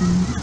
Mm-hmm.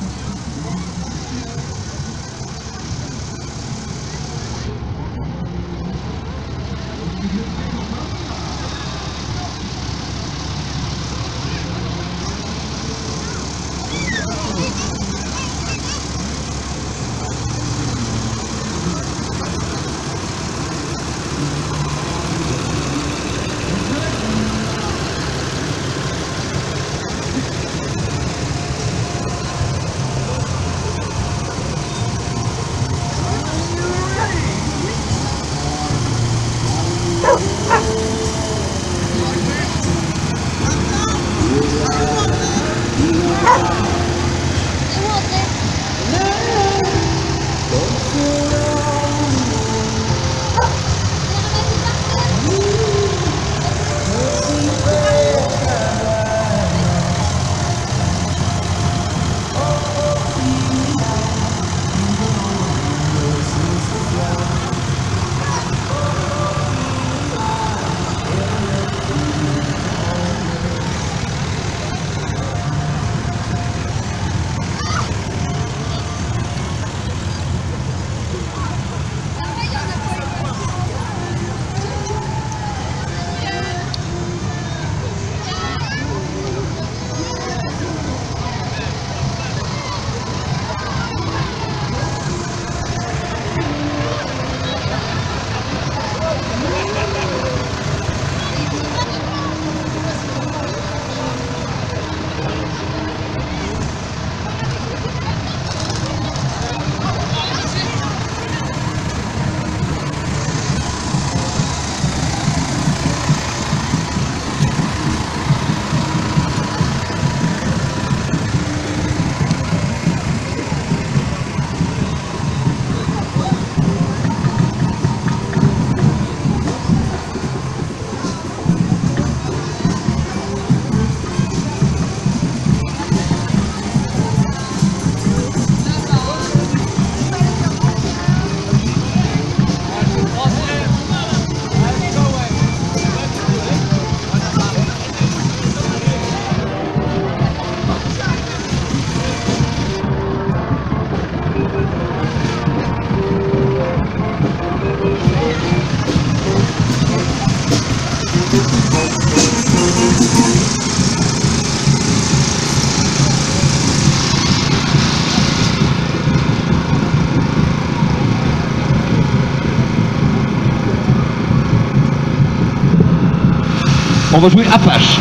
On va jouer Apache.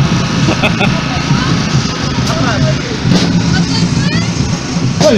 Apache.